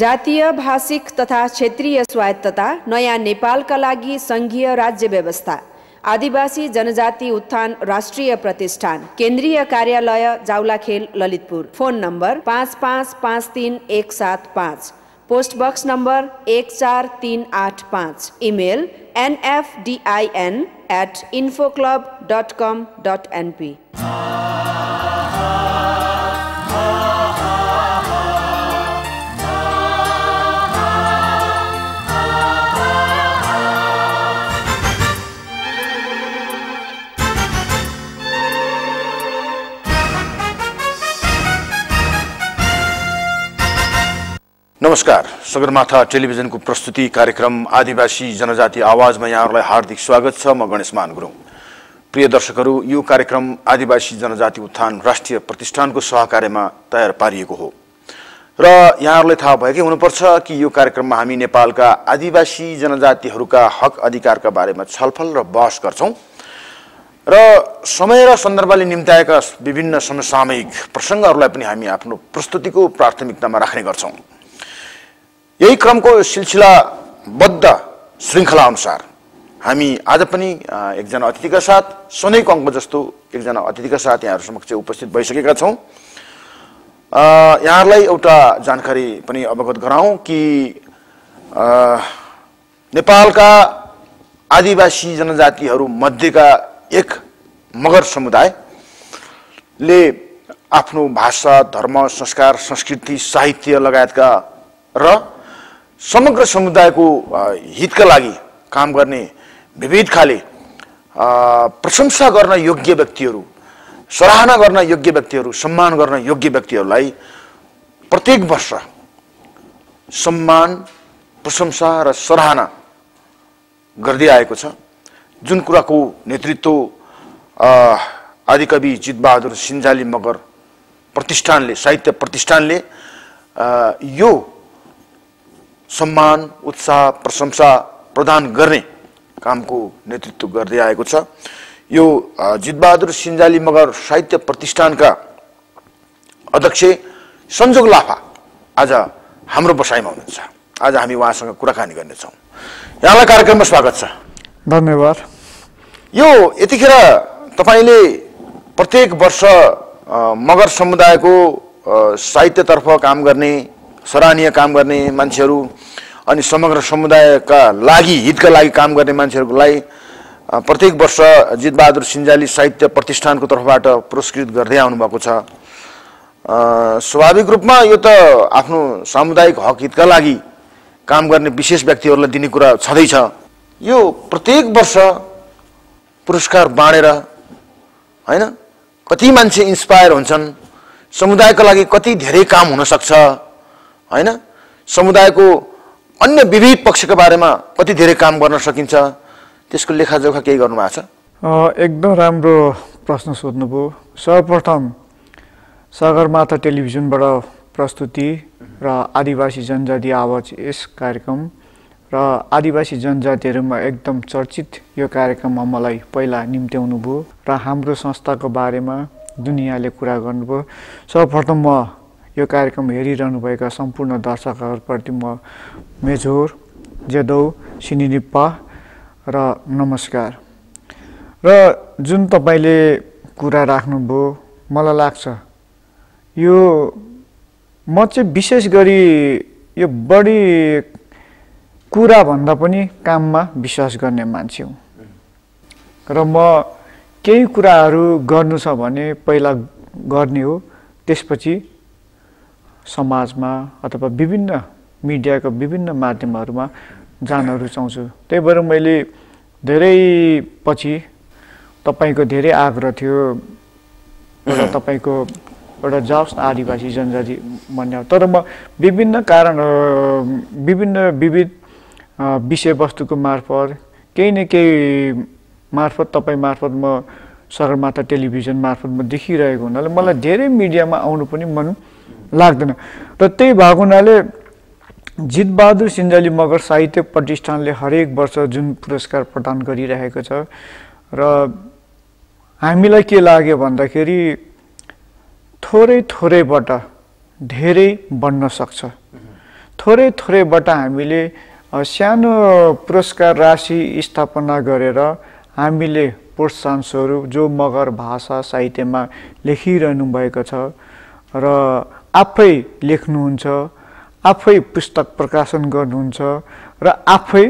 जातीय, भाषिक तथा क्षेत्रीय स्वायत्तता, नयाँ नेपालका लागि सङ्घीय राज्य व्यवस्था, आदिवासी जनजाति उत्थान राष्ट्रिय प्रतिष्ठान, केंद्रीय कार्यालय, जाउलाखेल, ललितपुर। फ़ोन नम्बर पाँच पाँच पाँच तिन एक सात पाँच। पोस्ट नम्बर एक चार तिन आठ पाँच। Email NFDIN at info infoclub dot com dot NP नमस्कार। सगरमाथा टेलिभिजनको प्रस्तुति कार्यक्रम आदिवासी जनजाति आवाजमा यहाँहरूलाई हार्दिक स्वागत छ। म गणेशमान गुरुङ प्रिय दर्शकहरू यो कार्यक्रम आदिवासी जनजाति उत्थान राष्ट्रिय प्रतिष्ठानको सहकार्यमा तयार पारिएको हो। र यहाँहरूलाई थाहा भएकै हुनुपर्छ कि यो कार्यक्रममा हामी नेपालका आदिवासी जनजातिहरूका हक अधिकारका बारेमा छलफल र बहस गर्छौँ। र समय र सन्दर्भले निम्ताएका विभिन्न समसामयिक प्रसङ्गहरूलाई पनि हामी आफ्नो प्रस्तुतिको प्राथमिकतामा राख्ने गर्छौँ। यही क्रमको सिलसिलाबद्ध श्रृङ्खला अनुसार। हामी आज पनि एकजना अतिथिका साथ सधैँको अङ्क जस्तो एकजना अतिथिका साथ यहाँहरू समक्ष उपस्थित भइसकेका छौँ। यहाँहरूलाई एउटा जानकारी पनि अवगत गराउँ कि नेपालका आदिवासी जनजातिहरू मध्येका एक मगर समुदायले आफ्नो भाषा धर्म संस्कार संस्कृति साहित्य लगायतका र समग्र समुदायको हितका लागि काम गर्ने विविध खाले प्रशंसा गर्न योग्य व्यक्तिहरू सराहना गर्न योग्य व्यक्तिहरू सम्मान गर्न योग्य व्यक्तिहरूलाई प्रत्येक वर्ष सम्मान प्रशंसा र सराहना गर्दै आएको छ। जुन कुराको नेतृत्व आदिकवि जितबहादुर सिन्जाली मगर प्रतिष्ठानले साहित्य प्रतिष्ठानले यो सम्मान उत्साह प्रशंसा प्रदान गर्ने कामको नेतृत्व गर्दै आएको छ। यो जितबहादुर सिन्जाली मगर साहित्य प्रतिष्ठानका अध्यक्ष सञ्जोग लाफा आज हाम्रो बसाइमा हुनुहुन्छ। आज हामी उहाँसँग कुराकानी गर्नेछौँ। यहाँलाई कार्यक्रममा स्वागत छ। धन्यवाद। यो यतिखेर तपाईँले प्रत्येक वर्ष मगर समुदायको साहित्यतर्फ काम गर्ने सराहनीय काम गर्ने मान्छेहरू अनि समग्र समुदायका लागि हितका लागि काम गर्ने मान्छेहरूलाई अ, प्रत्येक वर्ष जितबहादुर सिन्जाली साहित्य प्रतिष्ठानको तर्फबाट पुरस्कृत गर्दै आउनुभएको छ। स्वाभाविक रूपमा यो त आफ्नो सामुदायिक हक हितका लागि काम गर्ने विशेष व्यक्तिहरूलाई दिने कुरा छँदैछ। यो प्रत्येक वर्ष पुरस्कार बाँडेर होइन कति मान्छे इन्सपायर हुन्छन् समुदायको लागि कति धेरै काम हुनसक्छ होइन? समुदायको अन्य विविध पक्षका बारेमा कति धेरै काम गर्न सकिन्छ? त्यसको लेखाजोखा केही गर्नुभएको छ? अ, एकदम राम्रो प्रश्न सोध्नुभयो। सर्वप्रथम सगरमाथा टेलिभिजनबाट प्रस्तुति र आदिवासी जनजाति आवाज यस कार्यक्रम र आदिवासी जनजातिहरूमा एकदम चर्चित यो कार्यक्रममा मलाई पहिला निम्त्याउनु भयो र हाम्रो संस्थाको बारेमा दुनियाँले कुरा गर्नुभयो। सर्वप्रथम म यो कार्यक्रम हेरिरहनुभएका सम्पूर्ण दर्शकहरूप्रति म मेझोर जेदौ सिनिनिप्पा र नमस्कार। र जुन तपाईँले कुरा राख्नुभयो मलाई लाग्छ यो म चाहिँ विशेष गरी यो बढी कुराभन्दा पनि काममा विश्वास गर्ने मान्छे हुँ। र म केही कुराहरू गर्नु छ भने पहिला गर्ने हो त्यसपछि समाजमा अथवा विभिन्न मिडियाका विभिन्न माध्यमहरूमा जान रुचाउँछु। त्यही भएर मैले धेरै पछि तपाईँको धेरै आग्रह थियो। एउटा तपाईँको एउटा जाओस् आदिवासी जनजाति भन्ने। तर म विभिन्न कारण विभिन्न विविध विषयवस्तुको मार्फत केही न केही मार्फत तपाईँ मार्फत म सगरमाथा टेलिभिजन मार्फत म देखिरहेको हुनाले मलाई धेरै मिडियामा आउनु पनि मन लाग्दैन। र त्यही भएको हुनाले जितबहादुर सिन्जाली मगर साहित्य प्रतिष्ठानले हरेक वर्ष जुन पुरस्कार प्रदान गरिरहेको छ र हामीलाई के लाग्यो भन्दाखेरि थोरै थोरैबाट धेरै बन्न सक्छ। थोरै थोरैबाट हामी सानो पुरस्कार राशि स्थापना गरेर हामीले प्रोत्साहन स्वरूप जो मगर भाषा साहित्यमा लेखिरहनु भएको छ र आफै लेख्नुहुन्छ आफै पुस्तक प्रकाशन गर्नुहुन्छ र आफै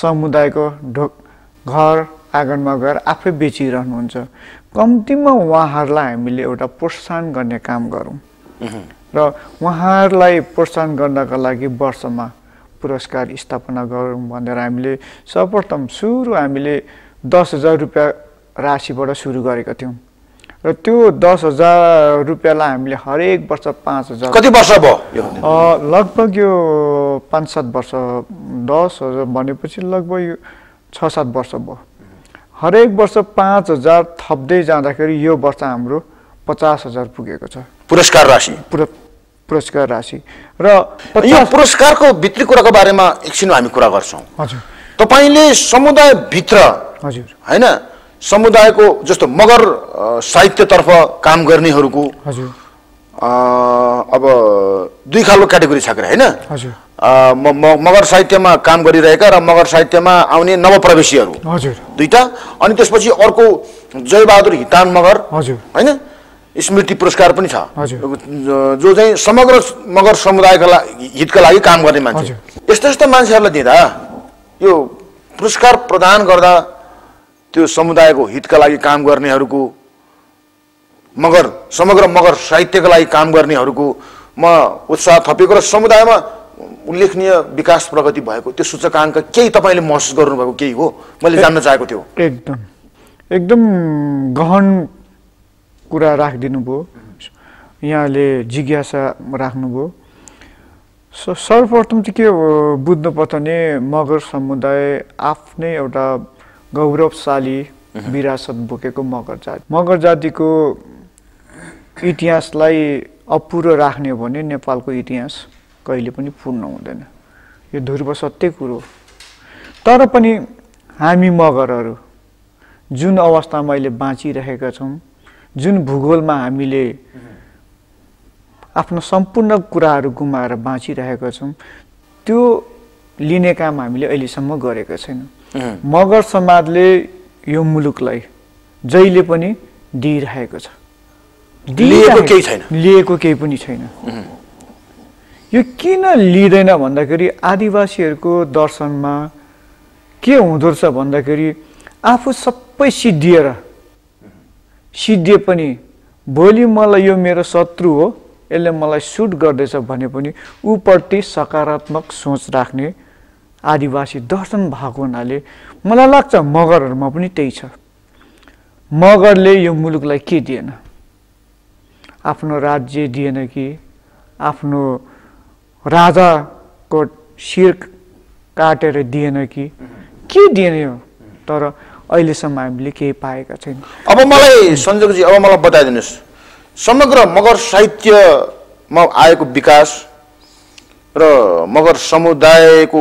समुदायको ढोक घर आँगनमा गएर आफै बेचिरहनुहुन्छ। कम्तीमा उहाँहरूलाई हामीले एउटा प्रोत्साहन गर्ने काम गरौँ। र उहाँहरूलाई प्रोत्साहन गर्नका लागि वर्षमा पुरस्कार स्थापना गरौँ भनेर हामीले सर्वप्रथम सुरु हामीले दस हजार रुपियाँ राशिबाट सुरु गरेका थियौँ। र त्यो दस हजार रुपियाँलाई हामीले हरेक वर्ष पाँच हजार कति वर्ष भयो लगभग यो पाँच सात वर्ष दस हजार भनेपछि लगभग यो छ सात वर्ष भयो। हरेक वर्ष पाँच हजार थप्दै जाँदाखेरि यो वर्ष हाम्रो पचास हजार पुगेको छ। पुरस्कार राशि। पुरस्कार राशि। र यो पुरस्कारको भित्री कुराको बारेमा एकछिन हामी कुरा गर्छौँ। हजुर। तपाईँले समुदायभित्र हजुर। होइन समुदायको जस्तो मगर साहित्यतर्फ काम गर्नेहरूको अब दुई खालको क्याटेगोरी छ होइन? हजुर। मगर साहित्यमा काम गरिरहेका र मगर साहित्यमा आउने नवप्रवेशीहरू। दुईटा। अनि त्यसपछि अर्को जयबहादुर हितान मगर होइन? स्मृति पुरस्कार पनि छ। जो चाहिँ समग्र मगर समुदायका लागि हितका लागि काम गर्ने मान्छे। यस्तो यस्तो मान्छेहरूलाई दिँदा यो पुरस्कार प्रदान गर्दा त्यो समुदायको हितका लागि काम गर्नेहरूको मगर समग्र मगर साहित्यका लागि काम गर्नेहरूको म उत्साह थपेको र समुदायमा उल्लेखनीय विकास प्रगति भएको त्यो सूचकाङ्क केही तपाईँले महसुस गर्नुभएको केही हो? मैले जान्न चाहेको थियो। एकदम। एकदम गहन कुरा राखिदिनु भयो यहाँले जिज्ञासा राख्नुभयो। सर्वप्रथम चाहिँ के बुझ्नु पर्छ भने मगर समुदाय आफ्नै एउटा गौरवशाली विरासत बोकेको मगर जाति। मगर जातिको इतिहासलाई अपुरो राख्ने हो भने नेपालको इतिहास कहिले पनि पूर्ण हुँदैन। यो ध्रुव सत्य कुरो तर पनि हामी मगरहरू जुन अवस्थामा अहिले बाँचिरहेका छौँ जुन भूगोलमा हामीले आफ्नो सम्पूर्ण कुराहरू गुमाएर बाँचिरहेका छौँ त्यो लिने काम हामीले अहिलेसम्म गरेका छैनौँ। मगर समाजले यो मुलुकलाई जहिले पनि दिइरहेको छ। लिएको केही छैन। लिएको केही पनि छैन। यो किन लिँदैन भन्दाखेरि आदिवासीहरूको दर्शनमा के हुँदो रहेछ भन्दाखेरि आफू सबै सिद्धिएर सिद्धिए पनि भोलि मलाई यो मेरो शत्रु हो यसले मलाई सुट गर्दैछ भने पनि ऊप्रति सकारात्मक सोच राख्ने आदिवासी दर्शन भएको हुनाले मलाई लाग्छ मगरहरूमा पनि त्यही छ। मगरले यो मुलुकलाई के दिएन? आफ्नो राज्य दिएन कि? आफ्नो राजाको शिर काटेर दिएन कि? के दिएन यो? तर अहिलेसम्म हामीले केही पाएका छैनौँ। अब मलाई सञ्जोगजी अब मलाई बताइदिनुहोस्। समग्र मगर साहित्यमा आएको विकास र मगर समुदायको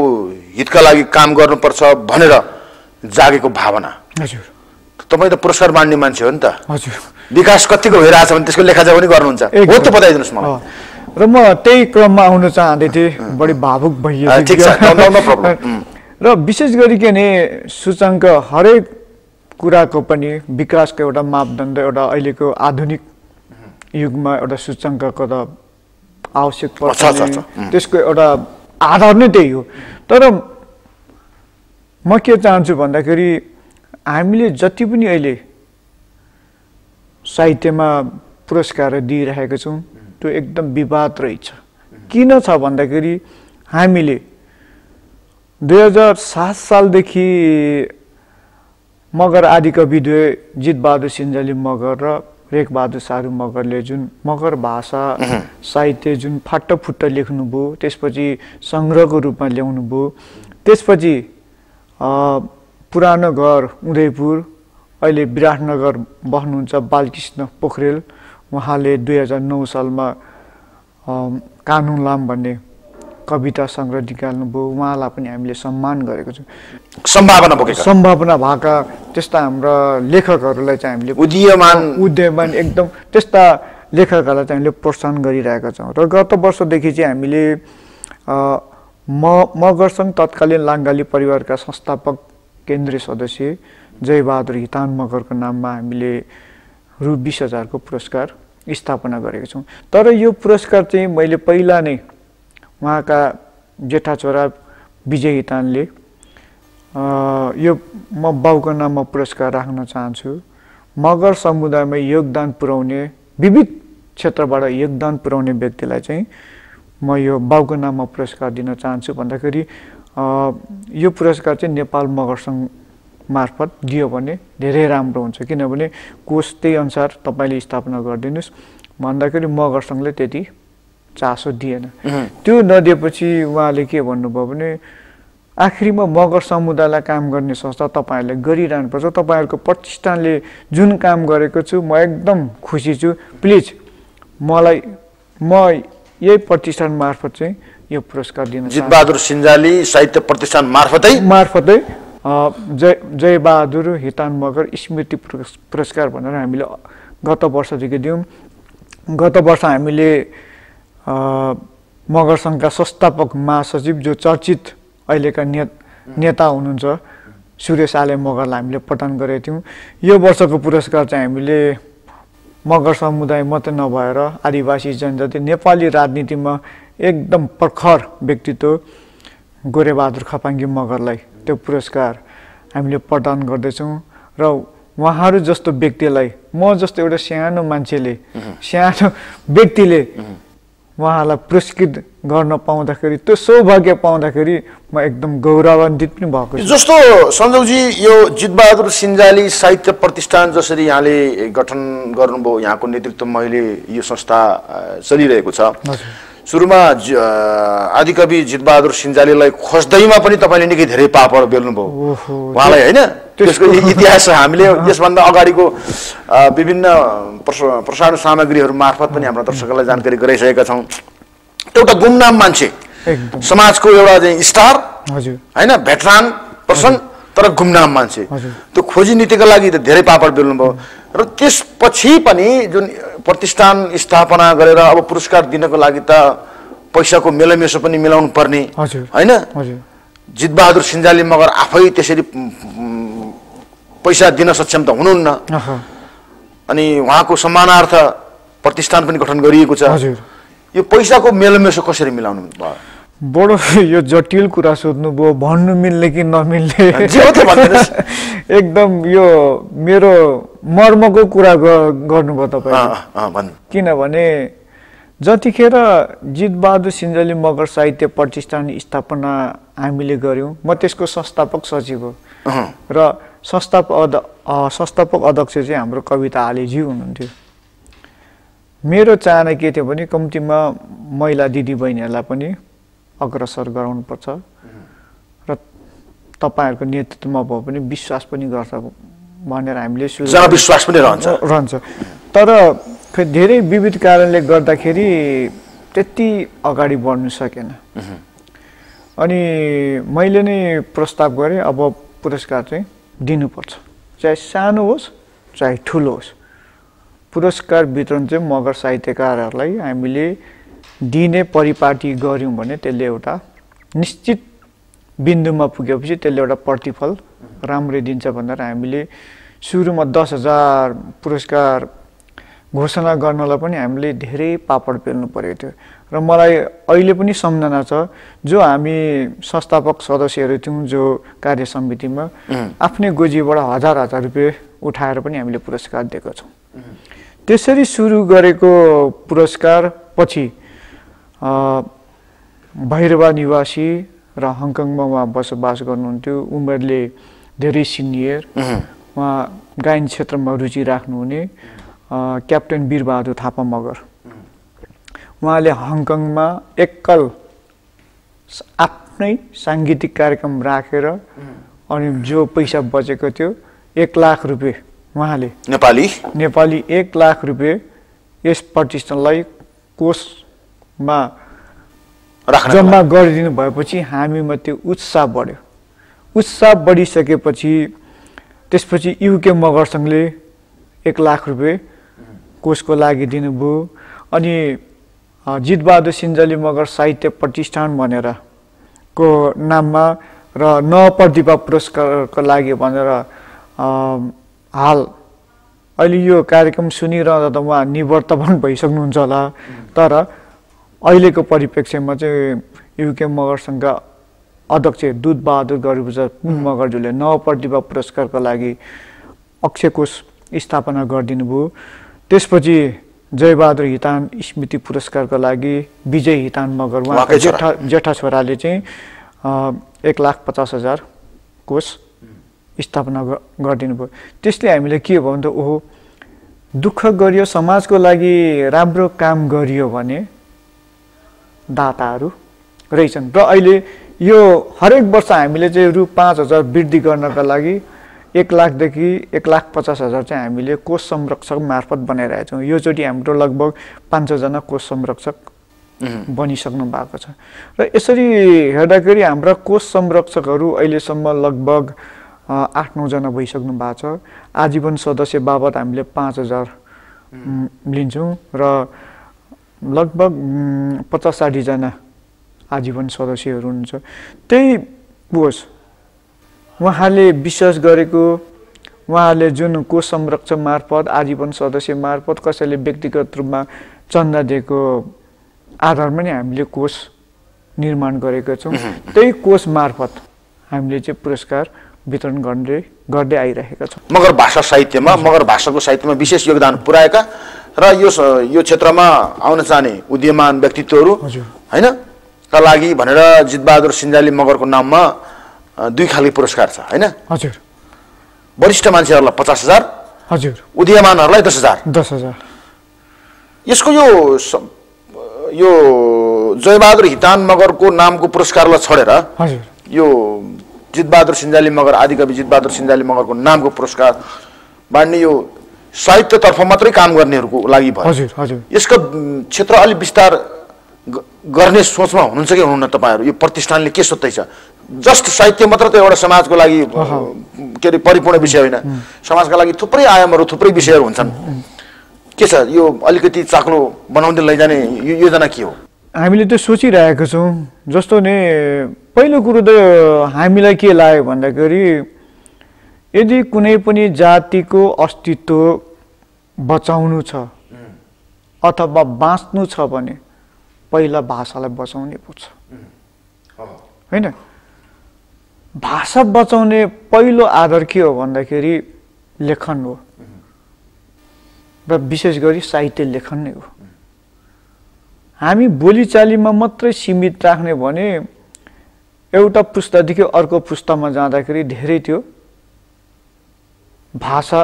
हितका लागि काम गर्नुपर्छ भनेर जागेको भावना। हजुर। तपाईँ त पुरस्कार मान्ने मान्छे हो नि त। हजुर। विकास कतिको भइरहेछ भने त्यसको लेखाजोखा पनि गर्नुहुन्छ। हो त बताइदिनुहोस् मलाई। र म त्यही क्रममा आउन चाहँदै थिएँ। बढी भावुक भइयो र विशेष गरिकन सूचाङ्क हरेक कुराको पनि विकासको एउटा मापदण्ड एउटा अहिलेको आधुनिक युगमा एउटा सूचाङ्कको त आवश्यक पर्छ त्यसको एउटा आधार नै त्यही हो। तर म के चाहन्छु भन्दाखेरि हामीले जति पनि अहिले साहित्यमा पुरस्कार दिइरहेको छौँ त्यो एकदम विवाद रहेछ किन छ भन्दाखेरि हामीले दुई हजार सात सालदेखि मगर आदिका विद्वे जितबहादुर सिन्जाली मगर र रेखबहादुर सारू मगरले जुन मगर भाषा साहित्य जुन फाटफुट्ट लेख्नुभयो त्यसपछि सङ्ग्रहको रूपमा ल्याउनु भयो त्यसपछि पुरानो घर उदयपुर अहिले विराटनगर बस्नुहुन्छ बालकृष्ण पोखरेल उहाँले दुई हजार नौ सालमा कानुन लाम भन्ने कविता सङ्ग्रह निकाल्नुभयो उहाँलाई पनि हामीले सम्मान गरेको छौँ। सम्भावना बोकेका। सम्भावना भएका त्यस्ता हाम्रा लेखकहरूलाई चाहिँ हामीले उदीयमान। उदयमान एकदम त्यस्ता लेखकहरूलाई चाहिँ हामीले प्रोत्साहन गरिरहेका छौँ। र गत वर्षदेखि चाहिँ हामीले म मगर तत्कालीन लाङ्गाली परिवारका संस्थापक केन्द्रीय सदस्य जयबहादुर हितान मगरको नाममा हामीले रु बिस हजारको पुरस्कार स्थापना गरेको छौँ। तर यो पुरस्कार चाहिँ मैले पहिला नै उहाँका जेठा छोरा विजय हितानले यो म बाउको नाममा पुरस्कार राख्न चाहन्छु। मगर समुदायमा योगदान पुर्याउने विविध क्षेत्रबाट योगदान पुर्याउने व्यक्तिलाई चाहिँ म यो बाउको नाममा पुरस्कार दिन चाहन्छु भन्दाखेरि यो पुरस्कार चाहिँ नेपाल मगर सङ्घ मार्फत दियो भने धेरै राम्रो हुन्छ। किनभने कोष त्यही अनुसार तपाईँले स्थापना गरिदिनुहोस्। भन्दाखेरि मगर सङ्घले त्यति चासो दिएन। त्यो नदिएपछि उहाँले के भन्नुभयो भने आखिरीमा मगर समुदायलाई काम गर्ने संस्था तपाईँहरूले गरिरहनुपर्छ। तपाईँहरूको प्रतिष्ठानले जुन काम गरेको छु म एकदम खुसी छु। प्लिज मलाई म यही प्रतिष्ठान मार्फत चाहिँ यो पुरस्कार दिन जितबहादुर सिन्जाली साहित्य प्रतिष्ठान मार्फतै। मार्फतै जय जयबहादुर हितान मगर स्मृति पुरस्कार भनेर हामीले गत वर्षदेखि दियौँ। गत वर्ष हामीले मगर सङ्घका संस्थापक महासचिव जो चर्चित अहिलेका ने नेता हुनुहुन्छ सुरेश आले मगरलाई हामीले प्रदान गरेका थियौँ। यो वर्षको पुरस्कार चाहिँ हामीले मगर समुदाय मात्रै नभएर आदिवासी जनजाति नेपाली राजनीतिमा एकदम प्रखर व्यक्तित्व गोरेबहादुर खपाङ्गी मगरलाई त्यो पुरस्कार हामीले प्रदान गर्दैछौँ। र उहाँहरू जस्तो व्यक्तिलाई म जस्तो एउटा सानो मान्छेले सानो व्यक्तिले उहाँलाई पुरस्कृत गर्न पाउँदाखेरि त्यो सौभाग्य पाउँदाखेरि म एकदम गौरवान्वित पनि भएको छु। जस्तो सञ्जौजी यो जितबहादुर सिन्जाली साहित्य प्रतिष्ठान जसरी यहाँले गठन गर्नुभयो यहाँको नेतृत्वमा अहिले यो संस्था चलिरहेको छ। सुरुमा आदिकवि जितबहादुर सिन्जालीलाई खोज्दैमा पनि तपाईँले निकै धेरै पापर बेल्नुभयो। उहाँलाई होइन? त्यसको इतिहास हामीले यसभन्दा अगाडिको विभिन्न प्रसारण सामग्रीहरू मार्फत पनि हाम्रा दर्शकहरूलाई जानकारी गराइसकेका छौँ। एउटा गुमनाम मान्छे। समाजको एउटा चाहिँ स्टार होइन भेटरान पर्सन तर गुमनाम मान्छे। त्यो खोजी नीतिको लागि त धेरै पापड बेल्नुभयो। र त्यसपछि पनि जुन प्रतिष्ठान स्थापना गरेर अब पुरस्कार दिनको लागि त पैसाको मेलोमेसो पनि मिलाउनु पर्ने। होइन? जितबहादुर सिन्जाली मगर आफै त्यसरी पैसा दिन सक्षम त हुनुहुन्न। अनि उहाँको सम्मानार्थ प्रतिष्ठान पनि गठन गरिएको छ। यो पैसाको मेलोमेसो कसरी मिलाउनु भयो? बडो यो जटिल कुरा सोध्नुभयो भन्नु मिल्ने कि नमिल्ने? एकदम यो मेरो मर्मको कुरा गर्नुभयो तपाईँ। किनभने जतिखेर जितबहादुर सिन्जली मगर साहित्य प्रतिष्ठान स्थापना हामीले गऱ्यौँ म त्यसको संस्थापक सचिव हो। र संस्थापक अध संस्थापक अध्यक्ष चाहिँ हाम्रो कविता आलेजी हुनुहुन्थ्यो। मेरो चाहना के थियो भने कम्तीमा महिला दिदीबहिनीहरूलाई पनि अग्रसर गराउनुपर्छ र तपाईँहरूको नेतृत्वमा भयो भने विश्वास पनि गर्छ भनेर हामीले विश्वास पनि रहन्छ। रहन्छ। तर धेरै विविध कारणले गर्दाखेरि त्यति अगाडि बढ्नु सकेन। अनि मैले नै प्रस्ताव गरेँ अब पुरस्कार चाहिँ दिनुपर्छ। चाहे सानो होस् चाहे ठुलो होस्। पुरस्कार वितरण चाहिँ मगर साहित्यकारहरूलाई हामीले दिने परिपाटी गऱ्यौँ भने त्यसले एउटा निश्चित बिन्दुमा पुगेपछि त्यसले एउटा प्रतिफल राम्रै दिन्छ भनेर हामीले सुरुमा दस हजार पुरस्कार घोषणा गर्नलाई पनि हामीले धेरै पापड पेल्नु परेको थियो। र मलाई अहिले पनि सम्झना छ जो हामी संस्थापक सदस्यहरू थियौँ जो कार्य समितिमा आफ्नै गोजीबाट हजार हजार रुपियाँ उठाएर पनि हामीले पुरस्कार दिएको छौँ। त्यसरी सुरु गरेको पुरस्कार पछि भैरवा निवासी र हङकङमा उहाँ बसोबास गर्नुहुन्थ्यो। उमेरले धेरै सिनियर। उहाँ गायन क्षेत्रमा रुचि राख्नुहुने क्याप्टेन वीरबहादुर थापा मगर। उहाँले हङकङमा एकल आफ्नै साङ्गीतिक कार्यक्रम राखेर अनि जो पैसा बचेको थियो एक लाख रुपियाँ उहाँले। नेपाली? नेपाली एक लाख रुपियाँ यस प्रतिष्ठानलाई कोषमा जम्मा गरिदिनु भएपछि हामीमा त्यो उत्साह बढ्यो। उत्साह बढिसकेपछि त्यसपछि युके मगर सङ्घले एक लाख रुपियाँ कोषको लागि दिनुभयो। अनि जितबहादुर सिन्जली मगर साहित्य प्रतिष्ठान भनेर को नाममा र नवप्रतिभा पुरस्कारको लागि भनेर हाल अहिले यो कार्यक्रम सुनिरहँदा त उहाँ निवर्त पनि भइसक्नुहुन्छ होला। तर अहिलेको परिप्रेक्ष्यमा चाहिँ युके मगर सङ्घका अध्यक्ष दुधबहादुर गरिबुजर पुन मगरज्यूले नवप्रतिभा पुरस्कारको लागि अक्षय कोष स्थापना गरिदिनु भयो त्यसपछि जयबहादुर हितान स्मृति पुरस्कारको लागि विजय हितान मगर उहाँका। जेठा जेठा छोराले चाहिँ एक लाख पचास हजार कोष स्थापना गरिदिनु भयो त्यसले हामीले के भयो भने त ओहो दुःख गरियो समाजको लागि राम्रो काम गरियो भने दाताहरू रहेछन् र अहिले यो हरेक वर्ष हामीले चाहिँ रु पाँच हजार वृद्धि गर्नका लागि एक लाखदेखि एक लाख पचास हजार चाहिँ हामीले कोष संरक्षक मार्फत बनाइरहेका छौँ। योचोटि हाम्रो लगभग पाँच सयजना कोष संरक्षक बनिसक्नु भएको छ। र यसरी हेर्दाखेरि हाम्रा कोष संरक्षकहरू अहिलेसम्म लगभग आठ नौजना भइसक्नु भएको छ। आजीवन सदस्य बाबत हामीले पाँच हजार लिन्छौँ र लगभग पचास साठीजना आजीवन सदस्यहरू हुनुहुन्छ। त्यही होस् उहाँले विश्वास गरेको उहाँले जुन कोष संरक्षण मार्फत आजीवन सदस्य मार्फत कसैले व्यक्तिगत रूपमा चन्दा दिएको आधारमा नै हामीले कोष निर्माण गरेका छौँ। त्यही कोष मार्फत हामीले चाहिँ पुरस्कार वितरण गर्ने गर्दै आइरहेका छौँ। मगर भाषा साहित्यमा मगर भाषाको साहित्यमा विशेष योगदान पुर्याएका र यो यो क्षेत्रमा आउन चाहने उद्यमान व्यक्तित्वहरू। होइन? का लागि भनेर जितबहादुर सिन्जाली मगरको नाममा दुई खालको पुरस्कार छ होइन? हजुर। वरिष्ठ मान्छेहरूलाई पचास हजार हजुर। उदीयमानहरूलाई दस हजार। दस हजार। यसको यो यो जयबहादुर हितान मगरको नामको पुरस्कारलाई छोडेर हजुर। यो जितबहादुर सिन्जाली मगर आदिकवि जितबहादुर सिन्जाली मगरको नामको पुरस्कार बाँड्ने यो साहित्यतर्फ मात्रै काम गर्नेहरूको लागि भयो। हजुर हजुर। यसको क्षेत्र अलिक विस्तार गर्ने सोचमा हुनुहुन्छ कि हुनुहुन्न तपाईँहरू? यो प्रतिष्ठानले के सोध्दैछ जस्ट साहित्य मात्र त एउटा समाजको लागि के अरे परिपूर्ण विषय होइन। समाजका लागि थुप्रै आयामहरू थुप्रै विषयहरू हुन्छन्। के छ यो अलिकति चाक्लो बनाउँदै लैजाने यो योजना के हो? हामीले त्यो सोचिरहेको छौँ। जस्तो नि पहिलो कुरो त हामीलाई के लाग्यो भन्दाखेरि यदि कुनै पनि जातिको अस्तित्व बचाउनु छ अथवा बाँच्नु छ भने पहिला भाषालाई बचाउनै पर्छ होइन? भाषा बचाउने पहिलो आधार के हो भन्दाखेरि लेखन हो। र विशेष गरी साहित्य लेखन नै हो। हामी बोलीचालीमा मात्रै सीमित राख्ने भने एउटा पुस्तादेखि अर्को पुस्तामा जाँदाखेरि धेरै त्यो भाषा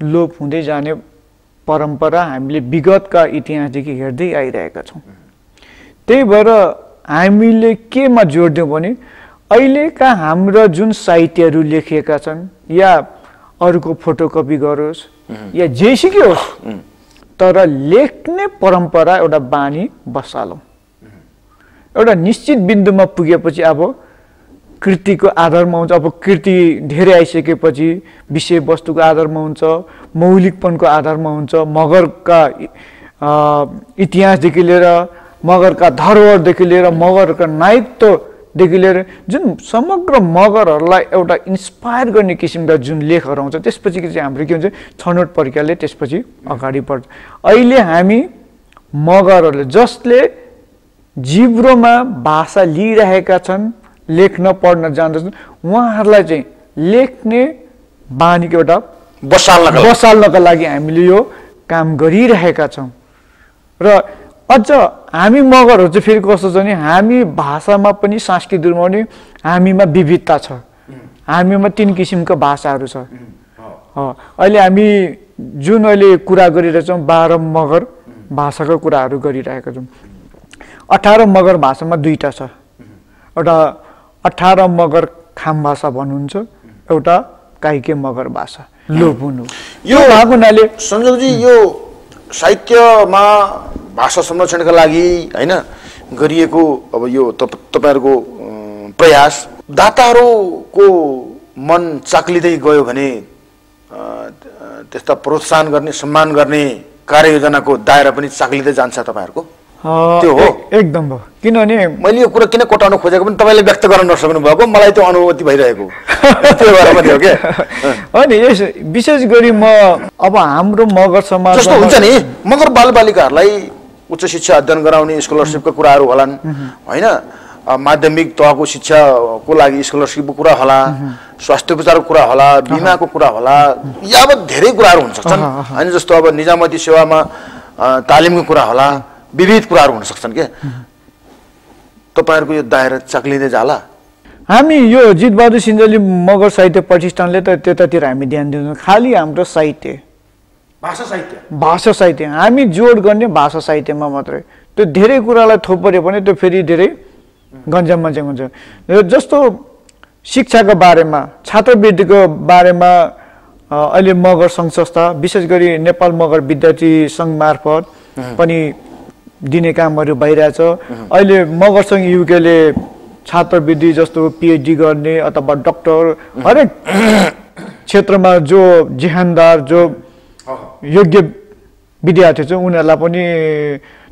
लोप हुँदै जाने परम्परा हामीले विगतका इतिहासदेखि हेर्दै आइरहेका छौँ। त्यही भएर हामीले केमा जोड दियौँ भने अहिलेका हाम्रा जुन साहित्यहरू लेखिएका छन् या अरूको फोटोकपी गरोस् या जेसुकै होस् तर लेख्ने परम्परा एउटा बानी बसालौँ। एउटा निश्चित बिन्दुमा पुगेपछि अब कृतिको आधारमा हुन्छ अब कृति धेरै आइसकेपछि विषयवस्तुको आधारमा हुन्छ मौलिकपनको आधारमा हुन्छ मगरका इतिहासदेखि लिएर मगरका धरोहरदेखि लिएर मगरका नायकत्वदेखि लिएर जुन समग्र मगरहरूलाई एउटा इन्सपायर गर्ने किसिमका जुन लेखहरू आउँछ त्यसपछि चाहिँ हाम्रो के हुन्छ छनौट प्रक्रियाले त्यसपछि अगाडि बढ्छ अहिले हामी मगरहरूले जसले जिब्रोमा भाषा लिइरहेका छन् लेख्न पढ्न जान्दछन् उहाँहरूलाई चाहिँ लेख्ने बानीको एउटा बसाल्नका लागि। बसाल्नका लागि हामीले यो काम गरिरहेका छौँ र अझ हामी मगरहरू चाहिँ फेरि कस्तो छ भने हामी भाषामा पनि सांस्कृतिक रूपमा पनि हामीमा विविधता छ। हामीमा तिन किसिमको भाषाहरू छ। अहिले हामी जुन अहिले कुरा गरिरहेछौँ बाह्र मगर भाषाको कुराहरू गरिरहेका छौँ। अठार मगर भाषामा दुईवटा छ। एउटा अठार मगर खाम भाषा भन्नुहुन्छ एउटा काइके मगर भाषा लोपुन। यो भएको हुनाले सञ्जोगजी यो साहित्यमा भाषा संरक्षणका लागि होइन गरिएको अब यो तप- तपाईँहरूको प्रयास। दाताहरूको मन चाक्लिँदै गयो भने त्यस्ता प्रोत्साहन गर्ने सम्मान गर्ने कार्ययोजनाको दायरा पनि चाक्लिँदै जान्छ तपाईँहरूको? त्यो हो? एकदम भयो। किनभने मैले यो कुरा किन कोटाउन खोजेको पनि तपाईँले व्यक्त गर्न नसक्नु भएको मलाई त्यो अनुभूति भइरहेको। त्यो भएर पनि हो क्या होइन यस विशेष गरी म अब हाम्रो मगर समाज जस्तो हुन्छ नि। मगर बालबालिकाहरूलाई उच्च शिक्षा अध्ययन गराउने स्कलरसिपको कुराहरू होलान्। होइन? माध्यमिक तहको शिक्षाको लागि स्कलरसिपको कुरा होला स्वास्थ्य उपचारको कुरा होला बिमाको कुरा होला यावत धेरै कुराहरू हुन सक्छन्। अहँ, अहँ। होइन जस्तो अब निजामती सेवामा तालिमको कुरा होला विविध कुराहरू हुन सक्छन् के? तपाईँहरूको यो दायरा चाक्लिँदै जाला? हामी यो जितबहादुर सिन्जली मगर साहित्य प्रतिष्ठानले त त्यतातिर हामी ध्यान दिँदैनौँ खालि हाम्रो साहित्य। भाषा साहित्य। भाषा साहित्य। हामी जोड गर्ने भाषा साहित्यमा मात्रै। त्यो धेरै कुरालाई थोपऱ्यो भने त्यो फेरि धेरै गन्जाममा चाहिँ हुन्छ। जस्तो शिक्षाको बारेमा छात्रवृत्तिको बारेमा अहिले मगर सङ्घ संस्था विशेष गरी नेपाल मगर विद्यार्थी सङ्घ मार्फत पनि दिने कामहरू भइरहेछ। अहिले मगर सङ्घ युकेले छात्रवृत्ति जस्तो पिएचडी गर्ने अथवा डक्टर हरेक क्षेत्रमा जो जिहानदार जो योग्य विद्यार्थी छ उनीहरूलाई पनि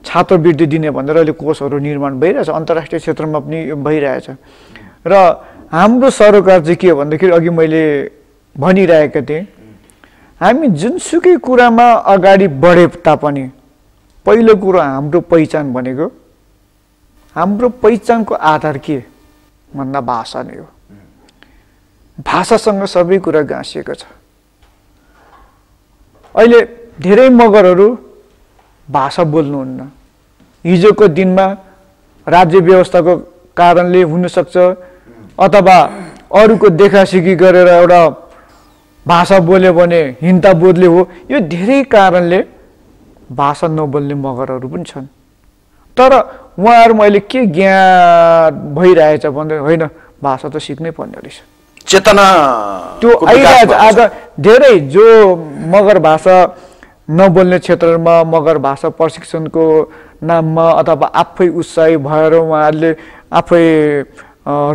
छात्रवृत्ति दिने भनेर अहिले कोषहरू निर्माण भइरहेछ अन्तर्राष्ट्रिय क्षेत्रमा पनि भइरहेछ। र हाम्रो सरकार चाहिँ के हो भन्दाखेरि अघि मैले भनिरहेको थिएँ हामी जुनसुकै कुरामा अगाडि बढे तापनि पहिलो कुरो हाम्रो पहिचान भनेको हाम्रो पहिचानको आधार के भन्दा भाषा नै हो। भाषासँग सबै कुरा गाँसिएको छ। अहिले धेरै मगरहरू भाषा बोल्नुहुन्न। हिजोको दिनमा राज्य व्यवस्थाको कारणले हुनसक्छ अथवा अरूको देखासिखी गरेर एउटा भाषा बोल्यो भने हिन्ता बोधले हो यो धेरै कारणले भाषा नबोल्ने मगरहरू पनि छन्। तर उहाँहरूमा अहिले के ज्ञान भइरहेछ भन्दा होइन भाषा त सिक्नै पर्ने रहेछ। चेतना त्यो आज धेरै जो मगर भाषा नबोल्ने क्षेत्रमा मगर भाषा प्रशिक्षणको नाममा अथवा आफै उत्साही भएर उहाँहरूले आफै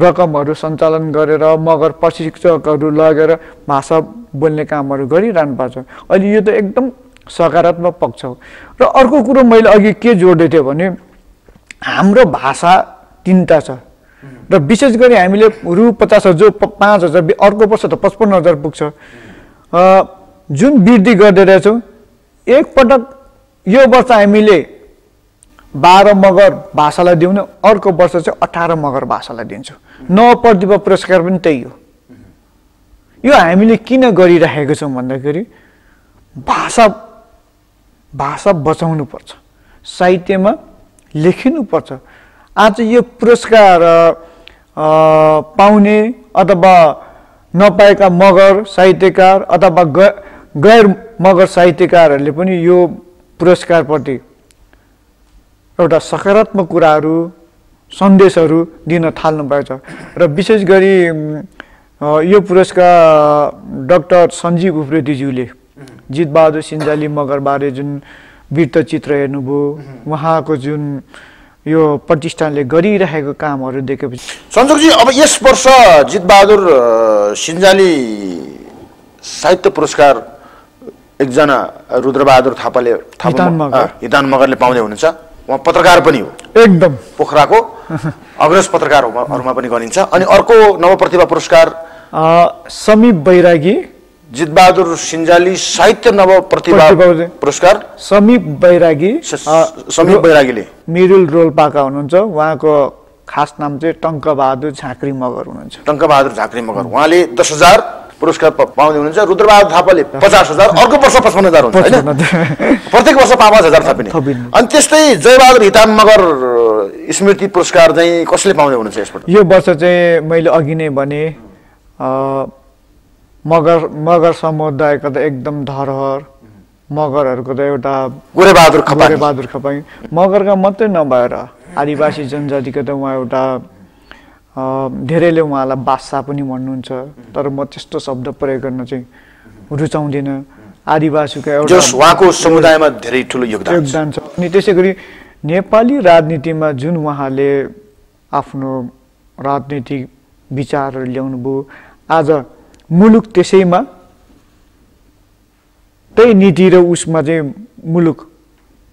रकमहरू सञ्चालन गरेर मगर प्रशिक्षकहरू लगेर भाषा बोल्ने कामहरू गरिरहनु भएको छ। अहिले यो त एकदम सकारात्मक पक्ष हो। र अर्को कुरो मैले अघि के जोड्दै थिएँ भने हाम्रो भाषा तिनवटा छ। र विशेष गरी हामीले रु पचास हजार जो पाँच हजार अर्को वर्ष त पचपन्न हजार पुग्छ। जुन वृद्धि गर्दै रहेछौँ एकपटक यो वर्ष हामीले बाह्र मगर भाषालाई दिउँ भने अर्को वर्ष चाहिँ अठार मगर भाषालाई दिन्छौँ। नव प्रतिभा पुरस्कार पनि त्यही हो। यो हामीले किन गरिराखेको छौँ भन्दाखेरि भाषा भाषा बचाउनु पर्छ साहित्यमा लेखिनुपर्छ। आज यो पुरस्कार पाउने अथवा नपाएका मगर साहित्यकार अथवा ग गैर मगर साहित्यकारहरूले पनि यो पुरस्कारप्रति एउटा सकारात्मक कुराहरू सन्देशहरू दिन थाल्नु भएको छ। र विशेष गरी यो पुरस्कार डक्टर सञ्जीव उप्रेतीज्यूले जितबहादुर सिन्जाली मगरबारे जुन वृत्तचित्र हेर्नुभयो उहाँको जुन यो प्रतिष्ठानले गरिरहेको कामहरू देखेपछि। सञ्जोगजी अब यस वर्ष जितबहादुर सिन्जाली साहित्य पुरस्कार एकजना रुद्रबहादुर थापाले थापा हितान मगरले पाउँदै हुनुहुन्छ। उहाँ पत्रकार पनि हो। एकदम। पोखराको अग्रज पत्रकारहरूमा पनि गनिन्छ। अनि अर्को नवप्रतिभा पुरस्कार समीप बैरागी जितबहादुर सिन्जाली साहित्य नवप्रतिभा प्रतिभा- पुरस्कार। समीप बैरागी समीप बैरागीले। मिरुल रोल्पाका हुनुहुन्छ। उहाँको खास नाम चाहिँ टङ्कबहादुर झाँक्री मगर हुनुहुन्छ। टङ्कबहादुर झाँक्री मगर। उहाँले दस हजार पुरस्कार पाउँदै हुनुहुन्छ। रुद्रबहादुर थापाले पचास हजार अर्को वर्ष पचपन्न हजार हुन्छ होइन? प्रत्येक वर्ष पाँच पाँच हजार थपिने। अनि त्यस्तै जयबहादुर हितान मगर स्मृति पुरस्कार चाहिँ कसले पाउँदै हुनुहुन्छ यसपल्ट यो वर्ष चाहिँ मैले अघि नै भने मगर मगर समुदायको त एकदम धरोहर मगरहरूको त एउटा गोरेबहादुर खपानी। बहादुर खपाई मगरका मात्रै नभएर आदिवासी जनजातिको त उहाँ एउटा धेरैले उहाँलाई बादशाह पनि भन्नुहुन्छ। तर म त्यस्तो शब्द प्रयोग गर्न चाहिँ रुचाउँदिनँ। आदिवासीको एउटा उहाँको समुदायमा धेरै ठुलो योगदान योगदान छ। अनि त्यसै गरी नेपाली राजनीतिमा जुन उहाँले आफ्नो राजनीतिक विचारहरू ल्याउनु भयो आज मुलुक त्यसैमा त्यही नीति र उसमा चाहिँ मुलुक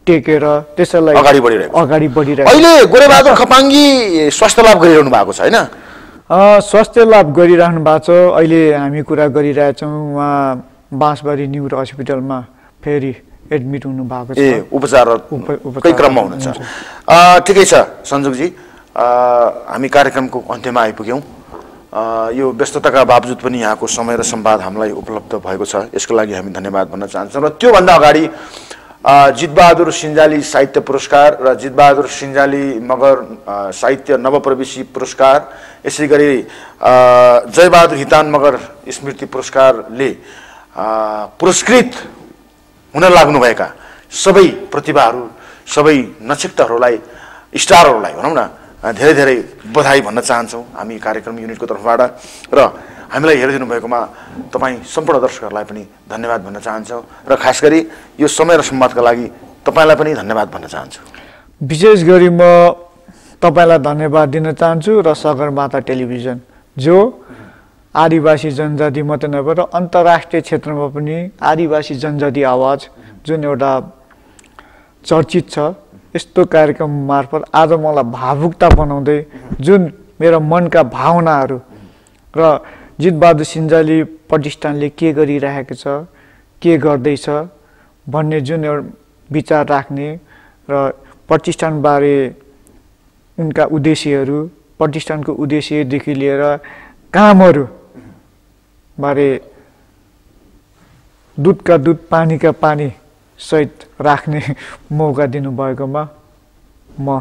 टेकेर त्यसैलाई अगाडि बढिरहेको। अगाडि बढिरहेको अहिले गोरेबहादुर खपाङ्गी स्वास्थ्य लाभ गरिरहनु भएको छ होइन? स्वास्थ्य लाभ गरिराख्नु भएको छ। अहिले हामी कुरा गरिरहेछौँ उहाँ बाँसबारी न्युरो हस्पिटलमा फेरि एडमिट हुनुभएको छ। ए उपचार कै क्रममा हुनुहुन्छ। ठिकै छ सञ्जुकजी। अ, हामी कार्यक्रमको अन्त्यमा आइपुग्यौँ। यो व्यस्तताका बावजुद पनि यहाँको समय र संवाद हामीलाई उपलब्ध भएको छ। यसको लागि हामी धन्यवाद भन्न चाहन्छौँ र त्योभन्दा अगाडि जितबहादुर सिन्जाली साहित्य पुरस्कार र जितबहादुर सिन्जाली मगर साहित्य नवप्रवेशी पुरस्कार यसै गरी जयबहादुर हितान मगर स्मृति पुरस्कारले पुरस्कृत हुन लाग्नुभएका सबै प्रतिभाहरू सबै नक्षत्रहरूलाई स्टारहरूलाई भनौँ न धेरै धेरै बधाई भन्न चाहन्छौँ हामी कार्यक्रम युनिटको तर्फबाट। र हामीलाई हेरिदिनु भएकोमा तपाईँ सम्पूर्ण दर्शकहरूलाई पनि धन्यवाद भन्न चाहन्छौँ र खास गरी यो समय र संवादका लागि तपाईँलाई पनि धन्यवाद भन्न चाहन्छु। विशेष गरी म तपाईँलाई धन्यवाद दिन चाहन्छु र सगरमाथा टेलिभिजन जो आदिवासी जनजाति मात्रै नभएर अन्तर्राष्ट्रिय क्षेत्रमा पनि आदिवासी जनजाति आवाज जुन एउटा चर्चित छ यस्तो कार्यक्रम मार्फत आज मलाई भावुकता बनाउँदै जुन मेरो मनका भावनाहरू र जितबहादुर सिन्जाली प्रतिष्ठानले के गरिरहेको छ के गर्दैछ भन्ने जुन एउटा विचार राख्ने र प्रतिष्ठानबारे उनका उद्देश्यहरू प्रतिष्ठानको उद्देश्यदेखि लिएर कामहरू बारे दुधका दुध पानीका पानी सहित राख्ने मौका दिनुभएकोमा म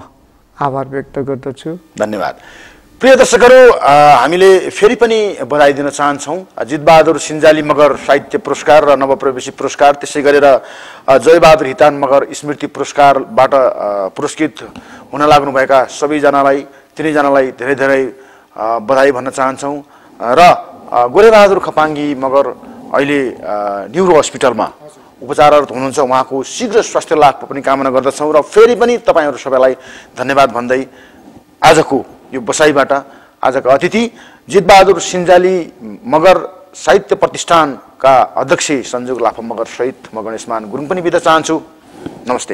आभार व्यक्त गर्दछु। धन्यवाद। प्रिय दर्शकहरू हामीले फेरि पनि बधाई दिन चाहन्छौँ जितबहादुर सिन्जाली मगर साहित्य पुरस्कार र नवप्रवेशी पुरस्कार त्यसै गरेर जयबहादुर हितान मगर स्मृति पुरस्कारबाट पुरस्कृत हुन लाग्नुभएका सबैजनालाई तिनैजनालाई धेरै धेरै बधाई भन्न चाहन्छौँ। र गोरेबहादुर खपाङ्गी मगर अहिले न्युरो हस्पिटलमा उपचाररत हुनुहुन्छ उहाँको शीघ्र स्वास्थ्य लाभ पनि कामना गर्दछौँ र फेरि पनि तपाईँहरू सबैलाई धन्यवाद भन्दै आजको यो बसाइबाट आजका अतिथि जितबहादुर सिन्जाली मगर साहित्य प्रतिष्ठानका अध्यक्ष सञ्जोग लाफा मगर सहित म गणेशमान गुरुङ पनि बिदा चाहन्छु। नमस्ते।